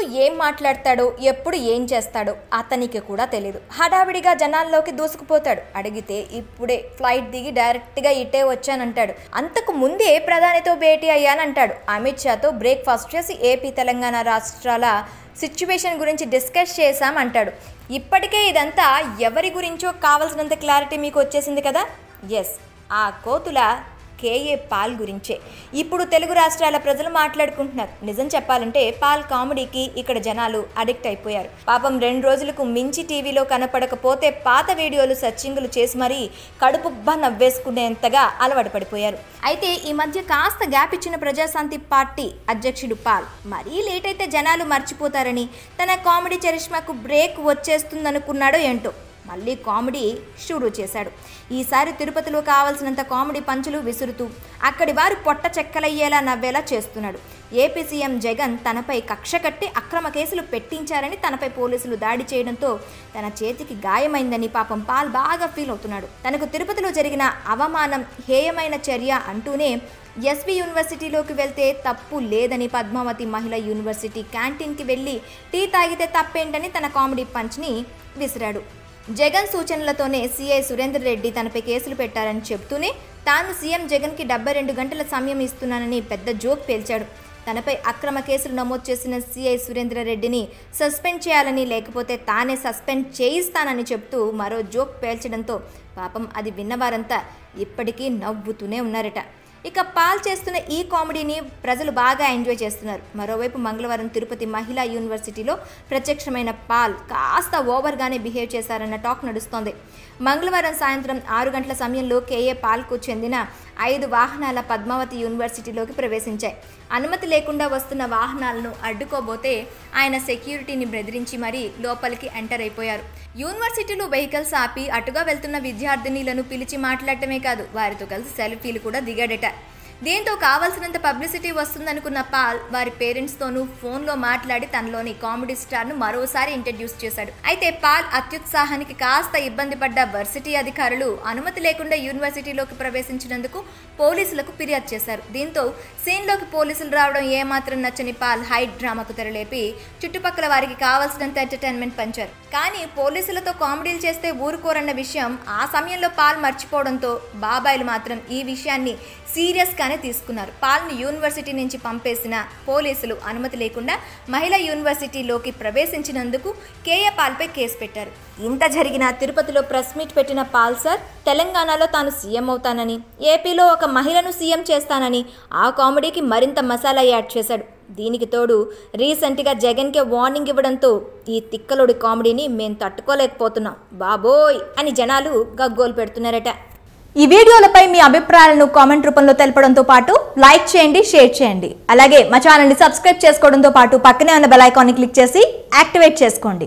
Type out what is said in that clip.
ఎప్పుడు ఏం మాట్లాడతాడో ఎప్పుడు ఏం చేస్తాడో అతనికి కూడా తెలియదు హడావిడిగా జనాల్లోకి దూసుకుపోతాడు. అడిగితే ఇప్పుడే ఫ్లైట్ దిగి డైరెక్ట్గా ఇటే వచ్చానంటాడు. అంతకు ముందే ప్రధానితో భేటీ అయ్యానంటాడు. అమిత్ షాతో బ్రేక్ఫాస్ట్ చేసి ఏపీ తెలంగాణ రాష్ట్రాల సిచ్యువేషన్ గురించి డిస్కస్ చేశామంటాడు. ఇప్పటికే ఇదంతా ఎవరి గురించో కావాల్సినంత క్లారిటీ మీకు వచ్చేసింది కదా? ఎస్. ఆ కోతుల కేఏ పాల్ గురించే. ఇప్పుడు తెలుగు రాష్ట్రాల ప్రజలు మాట్లాడుకుంటున్నారు నిజం చెప్పాలంటే పాల్ కామెడీకి ఇక్కడ జనాలు అడిక్ట్ అయిపోయారు. పాపం రెండు రోజులకు మించి టీవీలో కనపడకపోతే పాత వీడియోలు సర్చింగులు చేసి మరీ కడుపుబ్బా నవ్వేసుకునేంతగా అలవాటు పడిపోయారు. అయితే ఈ మధ్య కాస్త గ్యాప్ ఇచ్చిన ప్రజాశాంతి పార్టీ అధ్యక్షుడు పాల్ మరీ లేట్ అయితే జనాలు మర్చిపోతారని తన కామెడీ చరిష్మాకు బ్రేక్ వచ్చేస్తుందనుకున్నాడో ఏంటో. మళ్ళీ కామెడీ షురూ చేశాడు. ఈసారి తిరుపతిలో కావాల్సినంత కామెడీ పంచులు విసురుతూ అక్కడి వారు పొట్ట చెక్కలయ్యేలా నవ్వేలా చేస్తున్నాడు. ఏపీ సీఎం జగన్ తనపై కక్ష కట్టి అక్రమ కేసులు పెట్టించారని తనపై పోలీసులు దాడి చేయడంతో తన చేతికి గాయమైందని పాపం పాల్ బాగా ఫీల్ అవుతున్నాడు. తనకు తిరుపతిలో జరిగిన అవమానం హేయమైన చర్య అంటూనే ఎస్వి యూనివర్సిటీలోకి వెళ్తే తప్పు లేదని పద్మావతి మహిళా యూనివర్సిటీ క్యాంటీన్కి వెళ్ళి టీ తాగితే తప్పేంటని తన కామెడీ పంచ్ని విసిరాడు. జగన్ సూచనలతోనే సీఐ సురేందర్ రెడ్డి తనపై కేసులు పెట్టారని చెబుతూనే తాను సీఎం జగన్కి డెబ్బై రెండు గంటల సమయం ఇస్తున్నానని పెద్ద జోక్ పేల్చాడు. తనపై అక్రమ కేసులు నమోదు చేసిన సీఐ సురేంద్ర రెడ్డిని సస్పెండ్ చేయాలని లేకపోతే తానే సస్పెండ్ చేయిస్తానని చెప్తూ మరో జోక్ పేల్చడంతో పాపం అది విన్నవారంతా ఇప్పటికీ నవ్వుతూనే ఉన్నారట. ఇక పాల్ చేస్తున్న ఈ కామెడీని ప్రజలు బాగా ఎంజాయ్ చేస్తున్నారు. మరోవైపు మంగళవారం తిరుపతి మహిళా యూనివర్సిటీలో ప్రత్యక్షమైన పాల్ కాస్త ఓవర్గానే బిహేవ్ చేశారన్న టాక్ నడుస్తోంది. మంగళవారం సాయంత్రం ఆరు గంటల సమయంలో కేఏ పాల్కు చెందిన ఐదు వాహనాల పద్మావతి యూనివర్సిటీలోకి ప్రవేశించాయి. అనుమతి లేకుండా వస్తున్న వాహనాలను అడ్డుకోబోతే ఆయన సెక్యూరిటీని బెదిరించి మరీ లోపలికి ఎంటర్ అయిపోయారు. యూనివర్సిటీలో వెహికల్స్ ఆపి అటుగా వెళ్తున్న విద్యార్థినీలను పిలిచి మాట్లాడటమే కాదు వారితో కలిసి సెల్ఫీలు కూడా దిగాడట. దీంతో కావాల్సినంత పబ్లిసిటీ వస్తుందనుకున్న పాల్ వారి పేరెంట్స్తోనూ ఫోన్లో మాట్లాడి తనలోని కామెడీ స్టార్ను మరోసారి ఇంట్రడ్యూస్ చేశాడు. అయితే పాల్ అత్యుత్సాహానికి కాస్త ఇబ్బంది పడ్డ వర్సిటీ అధికారులు అనుమతి లేకుండా యూనివర్సిటీలోకి ప్రవేశించినందుకు పోలీసులకు ఫిర్యాదు చేశారు. దీంతో సీన్లోకి పోలీసులు రావడం ఏమాత్రం నచ్చని పాల్ హైట్ డ్రామాకు తెరలేపి చుట్టుపక్కల వారికి కావాల్సినంత ఎంటర్టైన్మెంట్ పంచారు. కానీ పోలీసులతో కామెడీలు చేస్తే ఊరుకోరన్న విషయం ఆ సమయంలో పాల్ మర్చిపోవడంతో బాబాయిలు మాత్రం ఈ విషయాన్ని సీరియస్గానే తీసుకున్నారు. పాల్ను యూనివర్సిటీ నుంచి పంపేసిన పోలీసులు అనుమతి లేకుండా మహిళా యూనివర్సిటీలోకి ప్రవేశించినందుకు కేఏ పాల్పై కేసు పెట్టారు. ఇంత జరిగిన తిరుపతిలో ప్రెస్ మీట్ పెట్టిన పాల్ సార్ తెలంగాణలో తాను సీఎం అవుతానని ఏపీలో ఒక మహిళను సీఎం చేస్తానని ఆ కామెడీకి మరింత మసాలా యాడ్ చేశాడు. దీనికి తోడు రీసెంట్గా జగన్కి వార్నింగ్ ఇవ్వడంతో ఈ తిక్కలోడి కామెడీని మేము తట్టుకోలేకపోతున్నాం. బాబోయ్! అని జనాలు గగ్గోలు పెడుతున్నారట. ఈ వీడియోలపై మీ అభిప్రాయాలను కామెంట్ రూపంలో తెలపడంతో పాటు లైక్ చేయండి షేర్ చేయండి. అలాగే మా ఛానల్ని సబ్స్క్రైబ్ చేసుకోవడంతో పాటు పక్కనే ఉన్న బెల్ ఐకాన్ని క్లిక్ చేసి యాక్టివేట్ చేసుకోండి.